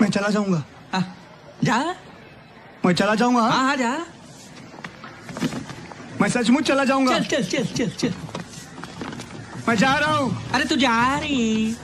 मैं चला जाऊँगा। हाँ, जा। मैं चला जाऊँगा हाँ? हाँ हाँ जा। मैं सचमुच चला जाऊँगा। चल चल चल चल चल। मैं जा रहा हूँ। अरे तू जा रही।